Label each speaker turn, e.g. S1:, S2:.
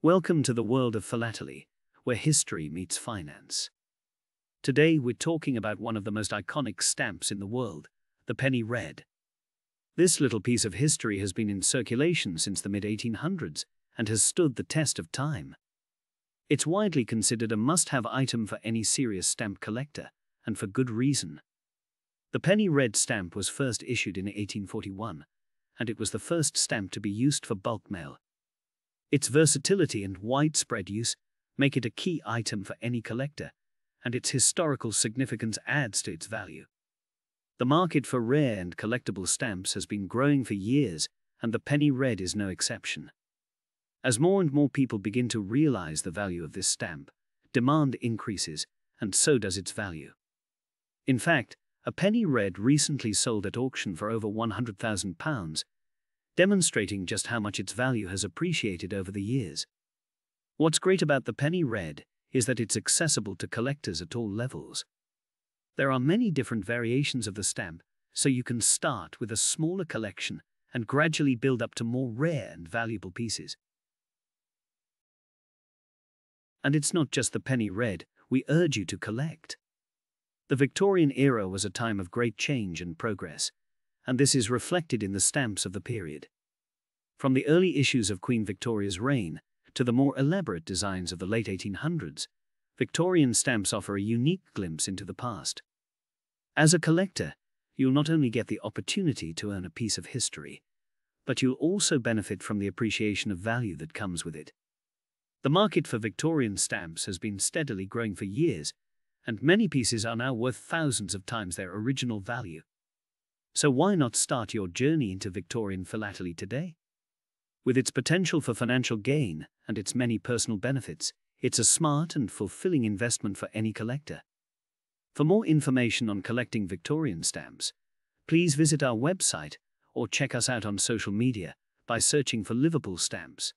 S1: Welcome to the world of philately, where history meets finance. Today we're talking about one of the most iconic stamps in the world, the penny red. This little piece of history has been in circulation since the mid 1800s and has stood the test of time. It's widely considered a must have item for any serious stamp collector, and for good reason. The penny red stamp was first issued in 1841, and it was the first stamp to be used for bulk mail. Its versatility and widespread use make it a key item for any collector, and its historical significance adds to its value. The market for rare and collectible stamps has been growing for years, and the penny red is no exception. As more and more people begin to realize the value of this stamp, demand increases, and so does its value. In fact, a penny red recently sold at auction for over £100,000, demonstrating just how much its value has appreciated over the years. What's great about the penny red is that it's accessible to collectors at all levels. There are many different variations of the stamp, so you can start with a smaller collection and gradually build up to more rare and valuable pieces. And it's not just the penny red, we urge you to collect. The Victorian era was a time of great change and progress, and this is reflected in the stamps of the period. From the early issues of Queen Victoria's reign to the more elaborate designs of the late 1800s, Victorian stamps offer a unique glimpse into the past. As a collector, you'll not only get the opportunity to earn a piece of history, but you'll also benefit from the appreciation of value that comes with it. The market for Victorian stamps has been steadily growing for years, and many pieces are now worth thousands of times their original value. So why not start your journey into Victorian philately today? With its potential for financial gain and its many personal benefits, it's a smart and fulfilling investment for any collector. For more information on collecting Victorian stamps, please visit our website or check us out on social media by searching for Liverpool Stamps.